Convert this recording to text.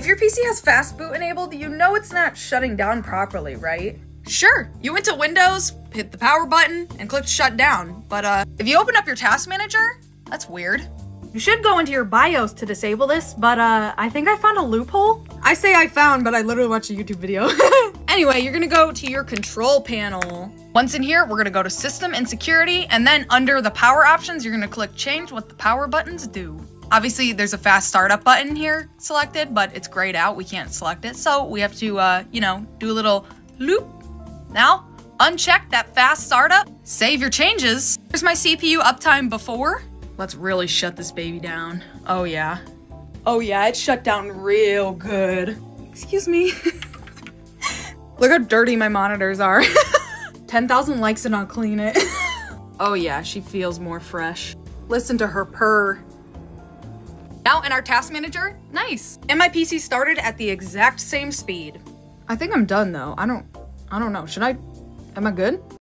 If your PC has fast boot enabled, you know it's not shutting down properly, right? Sure, you went to Windows, hit the power button, and clicked shut down. But uh, if you open up your task manager, that's weird. You should go into your BIOS to disable this, but uh, I think I found a loophole. I say I found, but I literally watched a YouTube video. anyway, you're gonna go to your control panel. Once in here, we're gonna go to system and security, and then under the power options, you're gonna click change what the power buttons do. Obviously, there's a fast startup button here selected, but it's grayed out. We can't select it, so we have to, uh, you know, do a little loop. Now, uncheck that fast startup, save your changes. Here's my CPU uptime before. Let's really shut this baby down. Oh yeah. Oh yeah, it shut down real good. Excuse me. Look how dirty my monitors are. 10,000 likes and I'll clean it. oh yeah, she feels more fresh. Listen to her purr. Now in our task manager, nice. And my PC started at the exact same speed. I think I'm done though. I don't, I don't know. Should I, am I good?